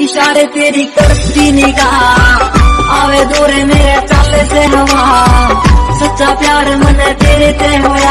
इशारे तेरी करती निगाह। आवे दूर मेरे चाले से हवा। सच्चा प्यार मन तेरे ते होया।